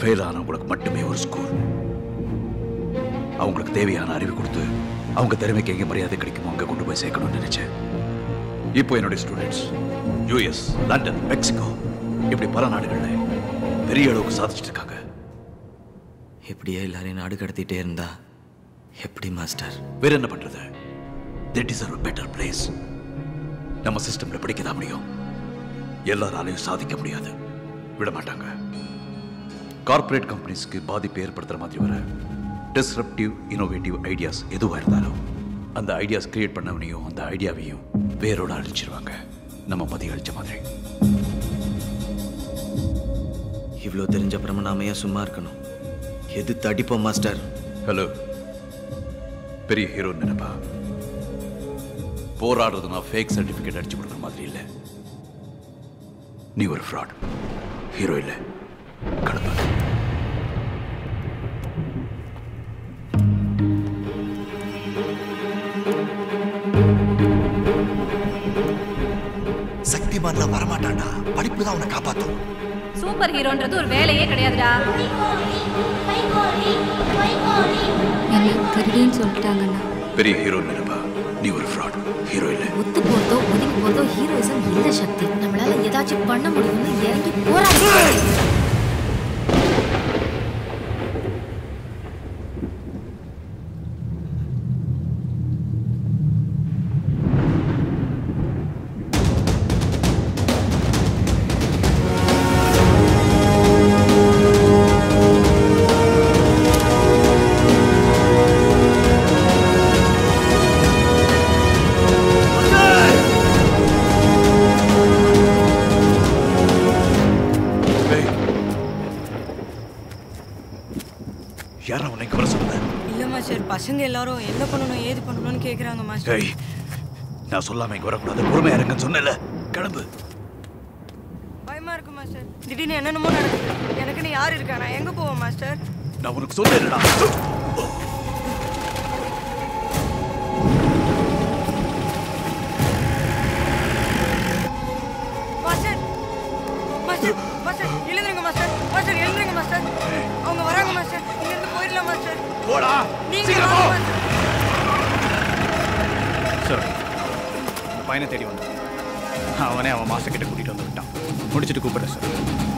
Fail ஆனவங்களுக்கு மட்டுமே ஒரு school அவங்களுக்கு தேவையான அறிவு கொடுத்து அவங்க திறமைக்கு எங்க மரியாதை கிடைக்குமோ அங்க கொண்டு போய் சேர்க்கணும்னு நினைச்சேன். இப்போ என்னுடைய ஸ்டூடெண்ட்ஸ் யூஎஸ் லண்டன் மெக்சிகோ இப்படி பல நாடுகள்ல பெரிய அளவுக்கு சாதிச்சிட்டு இருக்காங்க. இப்படியே எல்லாரையும் நாடு கடத்திட்டே இருந்தா? எப்படி மாஸ்டர் வேற என்ன பண்றது? Deserve a better place. நம்ம சிஸ்டம்ல பிடிக்கதான் முடியும். எல்லாராலையும் சாதிக்க முடியாது. விட மாட்டாங்க. கார்ப்பரேட் கம்பெனிஸ்க்கு பாதிப்பு ஏற்படுத்துற மாதிரி வர டிஸ்ரப்டிவ் இனோவேட்டிவ் ஐடியாஸ் எதுவா இருந்தாலும் அந்த ஐடியாஸ் கிரியேட் பண்ணவனையும் அந்த ஐடியாவையும் வேரோட அழிச்சிருவாங்க. நம்ம மதிய அழிச்ச மாதிரி. இவ்வளோ தெரிஞ்ச அப்புறமா நாம ஏன் சும்மா இருக்கணும்? எதிர்த்து அடிப்போம் மாஸ்டர். ஹலோ பெரிய ஹீரோ நினைப்பா? போராடுறது நான் ஃபேக் சர்டிஃபிகேட் அடிச்சு கொடுக்குற மாதிரி இல்லை. நீ ஒரு ஃப்ராட் ஹீரோ இல்லை. கடமை சக்திமான்லாம் வரமாட்டான்டா. படிப்பு தான் அவனை காப்பாத்தும். சூப்பர் ஹீரோன்றது ஒரு வேலையே கிடையாதுடா. என்ன திருடின்னு சொல்லிட்டாங்கண்ணா. பெரிய ஹீரோ நினைப்பா? நீ ஒரு ஃப்ராட் ஹீரோ இல்லை. ஒத்து போறதோ ஒதுங்கி போறதோ ஹீரோயிசம் இல்ல சக்தி. நம்மளால ஏதாச்சும் பண்ண முடியும்னு இறங்கி போராடி. பசங்க எல்லாரும் என்ன பண்ணணும் ஏது பண்ணணும்னு கேக்குறாங்க மாஸ்டர். நான் சொல்லாம இங்க வரக்கூடாது. பொறுமையா இருங்கன்னு சொன்னேன்ல. கிளம்பு. பயமா இருக்கு மாஸ்டர். திடீர்னு என்னென்னமோ நடக்குது. எனக்குன்னு யார் இருக்கா நான் எங்க போவேன் மாஸ்டர்? நான் உனக்கு சொல்லேன்டா recuperarse.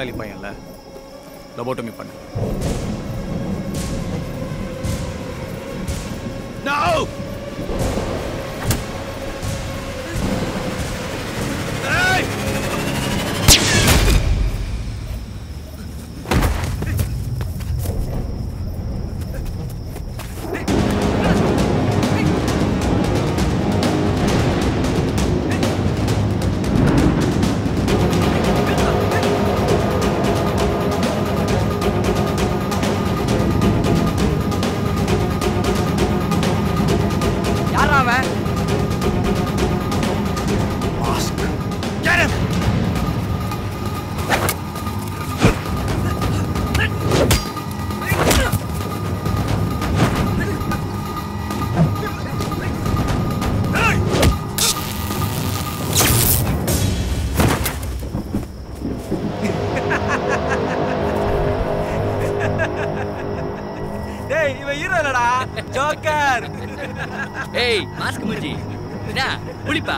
புத்திசாலி பையன்ல. லொபோட்டமி பண்ணு. இல்லடா ஜோக்கர். ஏய் மாஸ்க் மூஞ்சி. என்ன? புளிப்பா?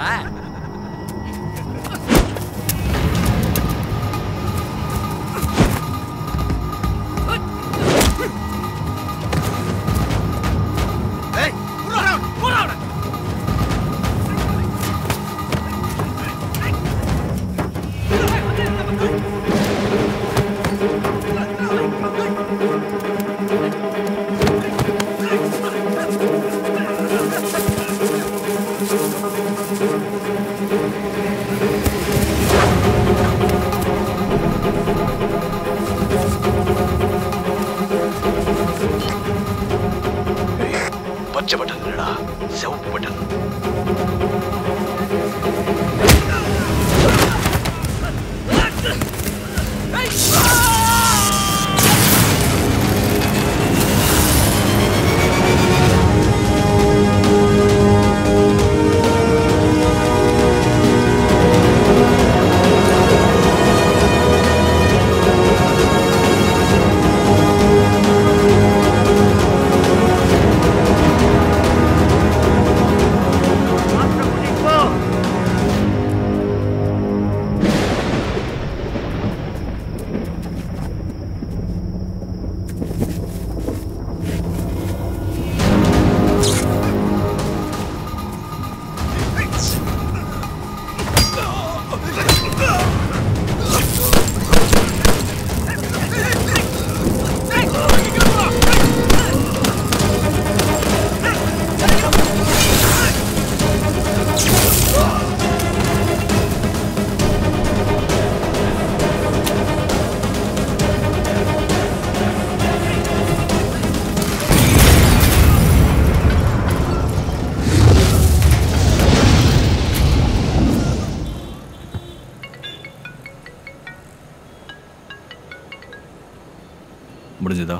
முடிஞ்சதா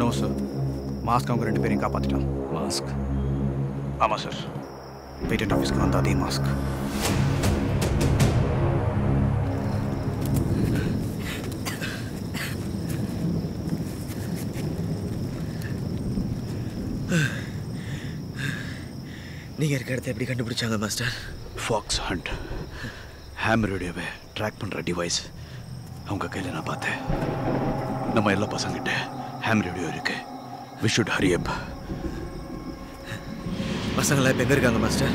நோ சார் மாஸ்க் அவங்க ரெண்டு பேரையும் காப்பாற்றிட்டான் மாஸ்க் ஆமாம் சார் பேட்டன்ட் ஆஃபீஸ்க்கு வந்த அதே மாஸ்க் நீங்கள் இருக்க இடத்த எப்படி கண்டுபிடிச்சாங்க மாஸ்டர் ஃபாக்ஸ் ஹண்ட் ஹேம் ரேடியோவை ட்ராக் பண்ணுற டிவைஸ் அவங்க கையில் நான் பார்த்தேன் நம்ம எல்லா பசங்கிட்ட ஹேம் ரேடியோ இருக்கு வி ஷுட் ஹரி அப் பசங்களாம் இப்போ எங்கே இருக்காங்க மாஸ்டர்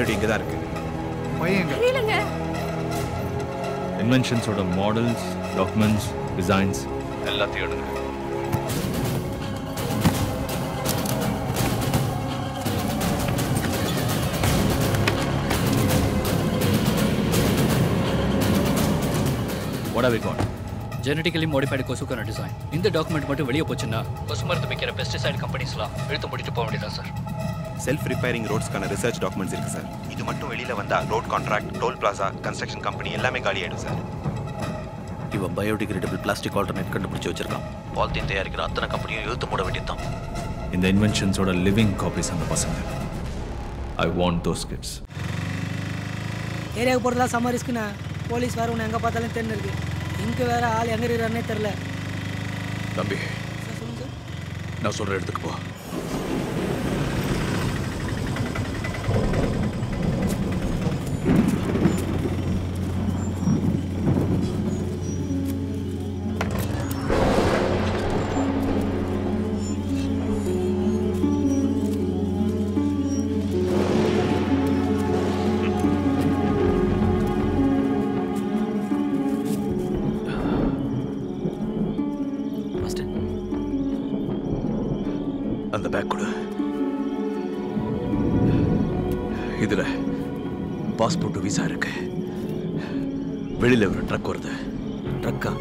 ரேடியோ இங்கே தான் இருக்கு. தெரியலங்க இன்வென்ஷன்ஸோட மாடல்ஸ் டாக்குமெண்ட்ஸ் டிசைன்ஸ் எல்லாத்தையும் எடுங்க. What have we got? Genetically modified கொசுக்கான design இந்த டாக்குமெண்ட் மட்டும் வெளியே போச்சுன்னா கொசு மருந்து வைக்கிற பெஸ்டிசைட் கம்பெனிஸ்லாம் இழுத்து முடிட்டு போக வேண்டியதான் சார் செல்ஃப் ரிப்பேரிங் ரோட்ஸ்க்கான ரிசர்ச் டாக்குமெண்ட்ஸ் இருக்கு சார் இது மட்டும் வெளியில வந்தா road contract toll plaza construction company எல்லாமே காலி ஆயிடும் சார் இவன் பயோடிகிரேடபிள் பிளாஸ்டிக் ஆல்டர்னேட் கண்டுபிடிச்சு வச்சிருக்கான். பாலித்தீன் தயாரிக்கிற அத்தனை கம்பெனியும் இழுத்து மூட வேண்டியதுதான். இந்த இன்வென்ஷன்ஸோட லிவிங் காப்பீஸ் அந்த பசங்க. ஐ வாண்ட் தோஸ் கிட்ஸ் ஏரியாவுக்கு போகிறதா செம்ம ரிஸ்க்குண்ணா போலீஸ் வேறு உன்னை எங்கே பார்த்தாலும் தெரிஞ்சு இருக்கு இங்கே வேறு ஆள் எங்கே இருக்கிறாருனே தெரில தம்பி நான் சொல்கிற இடத்துக்கு போ. அந்த பேக் கொடு. இதுல பாஸ்போர்ட் விசா இருக்கு. வெளியில ஒரு ட்ரக் வருது. ட்ரக்கா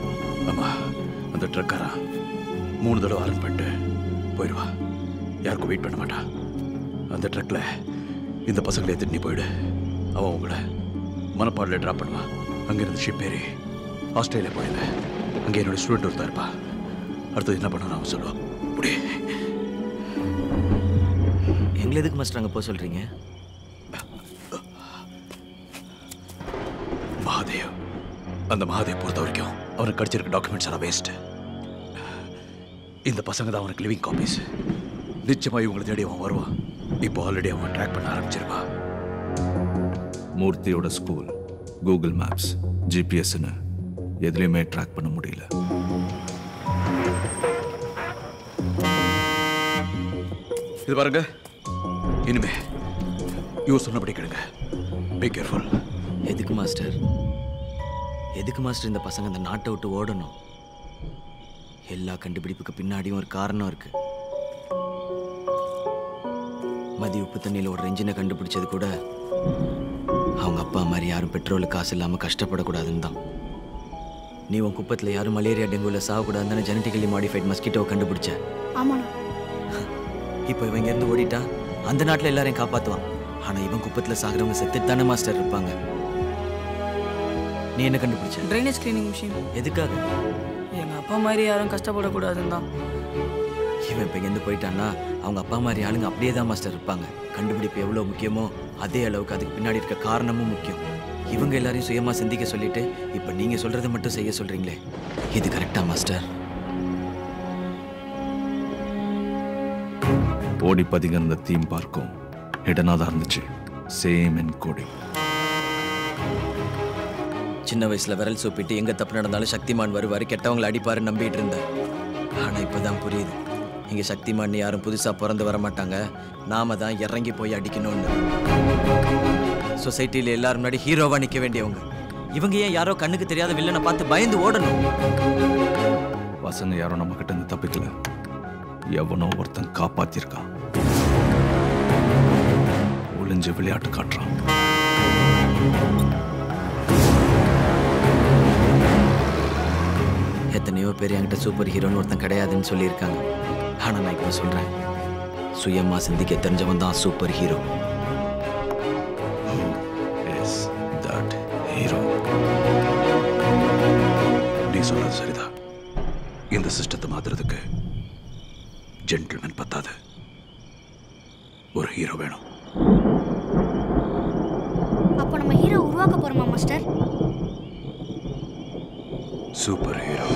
ஆமா. அந்த ட்ரக்காரா மூணு தடவை அரண் பண்ணிட்டு போயிடுவா யாருக்கும் வெயிட் பண்ண மாட்டான் அந்த ட்ரக்ல இந்த பசங்களை ஏற்றிட்டு நீ போயிடு. அவன் உங்களை மனப்பாடில் ட்ராப் பண்ணுவான் அங்கேருந்து ஷிப் ஏறி ஆஸ்திரேலியா போயிடுங்க அங்கே என்னோட ஸ்டூடெண்ட் ஒருத்தா இருப்பா. அடுத்தது என்ன பண்ணணும் அவன் சொல்லுவான் முடி எங்களை எதுக்கு மாஸ்டர் அங்கே போக சொல்கிறீங்க மகாதேவ். அந்த மகாதேவ் பொறுத்த வரைக்கும் அவனுக்கு கிடைச்சிருக்க டாக்குமெண்ட்ஸ் எல்லாம் வேஸ்ட் இந்த பசங்க தான் அவனுக்கு லிவிங் காப்பீஸ் நிச்சயமா இவங்களை தேடி அவன் வருவான். இப்போ ஆல்ரெடி அவன் ட்ராக் பண்ண ஆரம்பிச்சிருவான் மூர்த்தியோட ஸ்கூல் கூகுள் மேப்ஸ் ஜிபிஎஸ்ன்னு எதுலேயுமே ட்ராக் பண்ண முடியல. இது பாருங்க. இனிமே இவர் சொன்னபடி கேளுங்க. பி கேர்ஃபுல் எதுக்கு மாஸ்டர் எதுக்கு மாஸ்டர் இந்த பசங்க இந்த நாட்டை விட்டு ஓடணும்? எல்லா கண்டுபிடிப்புக்கு பின்னாடியும் ஒரு காரணம் இருக்கு. மதி உப்பு தண்ணியில் ஒரு இன்ஜினை கண்டுபிடிச்சது கூட அவங்க அப்பா மாதிரி யாரும் பெட்ரோலுக்கு காசு இல்லாமல் கஷ்டப்படக்கூடாதுன்னு தான். நீ உன் குப்பத்தில் யாரும் மலேரியா டெங்குல சாகக்கூடாதுன்னு ஜெனட்டிக்கலி மாடிஃபைட் மஸ்கிட்டோ கண்டுபிடிச்ச? ஆமாண்ணா. இப்போ இவன் இங்கேருந்து ஓடிட்டா அந்த நாட்டில் எல்லாரையும் காப்பாற்றுவான் ஆனால் இவன் குப்பத்தில் சாகிறவங்க செத்துட்டு தானே மாஸ்டர் இருப்பாங்க. நீ என்ன கண்டுபிடிச்ச? ட்ரைனேஜ் கிளீனிங் மிஷின் எதுக்காக? எங்கள் அப்பா மாதிரி யாரும் கஷ்டப்படக்கூடாதுன்னு தான். இவன் இப்போ இங்கேருந்து போயிட்டான்னா அவங்க அப்பா மாதிரி ஆளுங்க அப்படியே தான் மாஸ்டர் இருப்பாங்க. கண்டுபிடிப்பு எவ்வளோ முக்கியமோ அதே அளவுக்கு அதுக்கு பின்னாடி இருக்க காரணமும் முக்கியம். இவங்க எல்லாரையும் சுயமாக சிந்திக்க சொல்லிட்டு இப்போ நீங்கள் சொல்கிறத மட்டும் செய்ய சொல்கிறீங்களே இது கரெக்டா மாஸ்டர் ஓடி பதிங்க தீம் பார்க்கும் ஹிடனாக தான் இருந்துச்சு. சேம் என் கோடி சின்ன வயசுல விரல் சூப்பிட்டு எங்க தப்பு நடந்தாலும் சக்திமான் வருவாரு கெட்டவங்களை அடிப்பாரு நம்பிட்டு இருந்தேன் ஆனா இப்பதான் புரியுது. இங்க சக்திமான் யாரும் புதுசா பிறந்து வர மாட்டாங்க. நாம தான் இறங்கி போய் அடிக்கணும்னு. சொசைட்டியில எல்லாரும் முன்னாடி ஹீரோவா நிக்க வேண்டியவங்க. இவங்க ஏன் யாரோ கண்ணுக்கு தெரியாத வில்லனை பார்த்து பயந்து ஓடணும்? வசந்த் யாரும் நம்ம கிட்ட இருந்து தப்பிக்கல. எவனோ ஒருத்தன் காப்பாத்திருக்கான். ஒளிஞ்சு விளையாட்டு காட்டுறான். எத்தனையோ பேர் என்கிட்ட சூப்பர் ஹீரோன்னு ஒருத்தன் கிடையாதுன்னு சொல்லியிருக்காங்க. ஆனா நான் இப்போ சொல்றேன் சுயமா சிந்திக்க தெரிஞ்சவன் தான் சூப்பர் ஹீரோ ஹீரோ நீ சொல்றது சரிதான். இந்த சிஸ்டத்தை மாத்துறதுக்கு ஜென்டில்மேன் பத்தாது. ஒரு ஹீரோ வேணும். அப்போ நம்ம ஹீரோ உருவாக்க போறோமா மாஸ்டர் சூப்பர் ஹீரோ